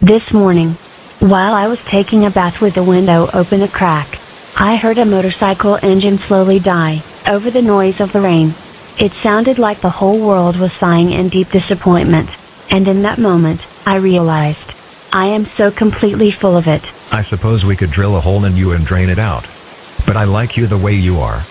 This morning, while I was taking a bath with the window open a crack, I heard a motorcycle engine slowly die, over the noise of the rain. It sounded like the whole world was sighing in deep disappointment, and in that moment, I realized. I am so completely full of it. I suppose we could drill a hole in you and drain it out. But I like you the way you are.